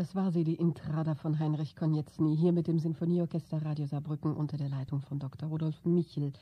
Das war sie, die Intrada von Heinrich Konietzny, hier mit dem Sinfonieorchester Radio Saarbrücken unter der Leitung von Dr. Rudolf Michel.